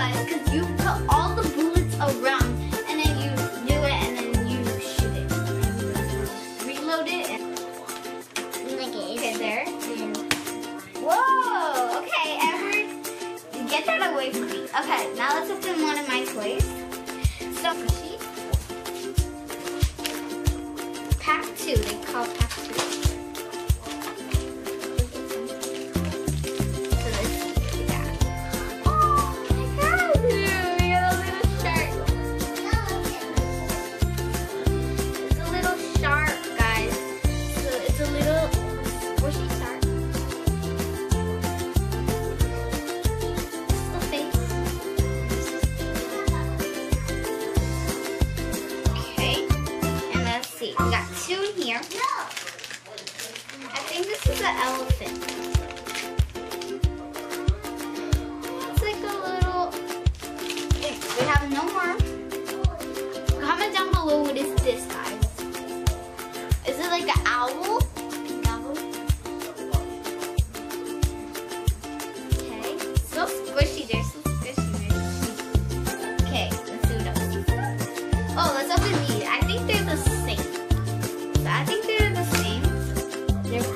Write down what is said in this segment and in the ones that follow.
guys, because you put all the bullets around, and then you do it, and then you shoot it. Reload it, and okay, there. Whoa! Okay, Edward, get that away from me. Okay, now let's open one of my toys. So, pack two. They call pack two. See. We got two in here. No. I think this is an elephant. It's like a little. We have no more. Comment down below what is this, guys. Is it like an owl? Okay,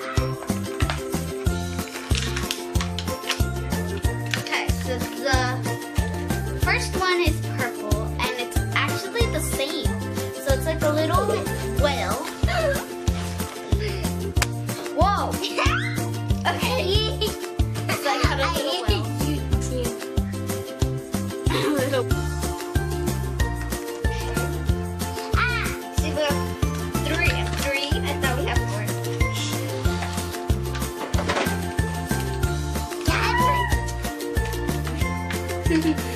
so the first one is purple, and it's actually the same. So it's like a little whale. Whoa! okay. It's like a little whale. Bye.